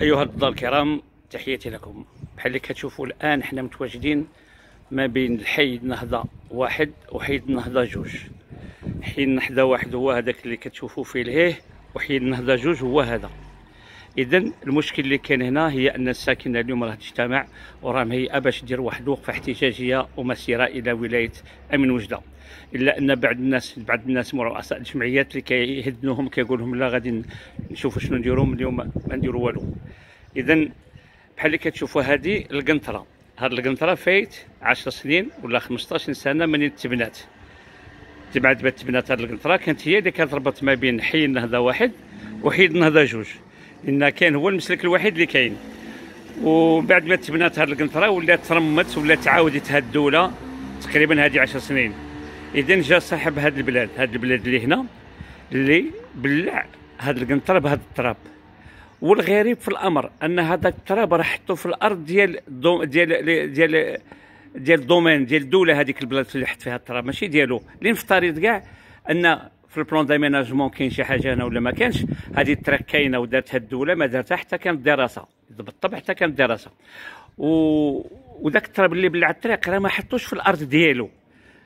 أيها الضال الكرام تحياتي لكم. بحال اللي كتشوفوا الآن حنا متواجدين ما بين الحي النهضة واحد وحي النهضة جوج. حي النهضة واحد هو هذاك اللي كتشوفوا فيه الهيه وحي النهضة جوج هو هذا. اذا المشكل اللي كاين هنا هي أن الساكنه اليوم راه تجتمع وراه مهيئه باش دير واحد الوقفه احتجاجية ومسيرة إلى ولاية أمين وجدة. إلا أن بعض الناس بعض الناس رؤساء الجمعيات اللي كيهدنوهم كيقول لهم لا غادي نشوفوا شنو نديروا اليوم ما نديروا والو. اذا بحال اللي كتشوفوا هذه القنطرة. هاد القنطرة فايت 10 سنين ولا 15 سنة من تبنات بعد ما تبنات هاد القنطرة كانت هي اللي كتربط ما بين حي النهضه واحد وحي النهضه جوج. لأن كان هو المسلك الوحيد اللي كاين. وبعد ما تبنات هذه القنطرة ولات ترمت ولا تعاودت هذه الدولة تقريبا هذه 10 سنين. اذا جا صاحب هذه البلاد هذه البلاد اللي هنا اللي بلع هذه القنطرة بهذا التراب. والغريب في الأمر أن هذا التراب راه حطوه في الأرض ديال ديال ديال ديال ال domaine ديال الدولة هذيك البلاد اللي حط فيها التراب ماشي ديالو. اللي نفترض كاع أن في ال plan d'aménagement كاين شي حاجة هنا ولا ما كانش هذه الطريق كاينة ودارتها الدولة ما دارتها حتى كانت دراسه بالطبع حتى كانت دراسه و... وذاك التراب اللي بلع الطريق راه ما حطوش في الأرض ديالو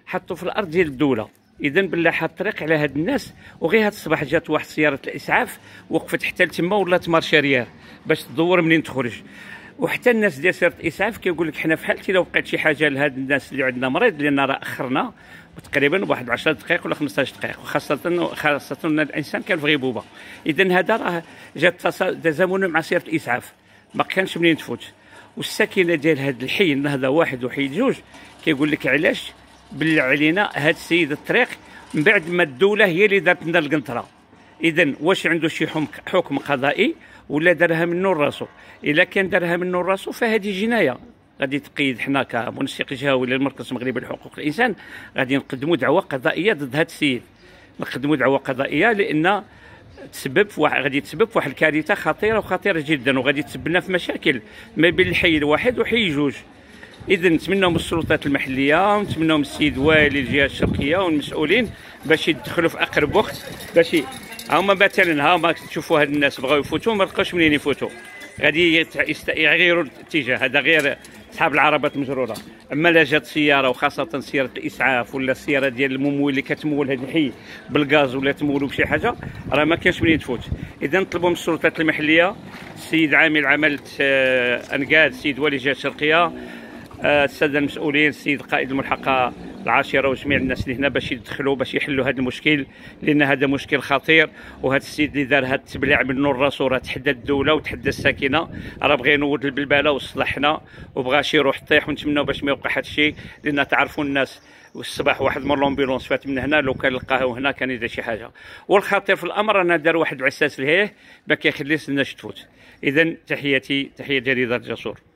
حطوا في الأرض ديال الدولة. اذا بلع الطريق على هاد الناس وغير هاد الصباح جات واحد سيارة الإسعاف وقفت حتى لتما ولات مارشاريير باش تدور منين تخرج. وحتى الناس ديال سياره الاسعاف كيقول لك حنا في حالتي لو وقعت شي حاجة لهاد الناس اللي عندنا مريض لأن راه أخرنا تقريبا بواحد 10 دقائق ولا 15 دقائق وخاصة خاصة أن الإنسان كان في غيبوبه اذا هذا راه جات تزامن مع سياره الاسعاف ما كانش منين تفوت. والساكنه ديال هذا الحي النهضه واحد وحي جوج كيقول لك علاش بلع علينا هذا السيد الطريق من بعد ما الدولة هي اللي دارت لنا القنطرة. اذا واش عنده شي حكم قضائي؟ ولا دارها منه راسو. إلا كان دارها منه راسو فهذه جناية. غادي تقيد حنا كمنسق جهوي للمركز المغربي لحقوق الإنسان غادي نقدموا دعوة قضائية ضد هذا السيد. نقدموا دعوة قضائية لأن تسبب في واحد غادي تسبب في واحد الكارثة خطيرة وخطيرة جدا وغادي تسببنا في مشاكل ما بين الحي الواحد وحي جوج. إذا نتمنوا من السلطات المحلية ونتمنوا من السيد والي الجهه الشرقية والمسؤولين باش يدخلوا في أقرب وقت باش هما مثلا ها ما تشوفوا هاد الناس بغاو يفوتوا ما لقاوش منين يفوتوا. غادي يغيروا الاتجاه هذا غير أصحاب العربات المجروره أما لا جات سيارة وخاصة سيارة الإسعاف ولا السيارة ديال الممول اللي كتمول هذا الحي بالغاز ولا تمولوا بشي حاجة راه ما كانش منين تفوت. إذا نطلبوا من السلطات المحلية السيد عامل عمل آه، انقاد السيد والي الجهه الشرقيه آه، السادة المسؤولين السيد قائد الملحقة العاشرة وجميع الناس اللي هنا باش يدخلوا باش يحلوا هذا المشكل لأن هذا مشكل خطير. وهذا السيد اللي دار هذا التبليع من نور راسو راه تحدى الدولة وتحدى الساكنة. راه بغى ينوض البلبلة وصلحنا وبغى شي يروح طيح ونتمنوا باش ما يوقع هذا الشيء. لأن تعرفوا الناس والصباح واحد من لومبيلونس فات من هنا لو كان لقاه هنا كان يدير شي حاجة. والخطير في الأمر أنا دار واحد العساس لهيه ما كيخليش الناس تفوت. اذا تحياتي تحية جريده الجسور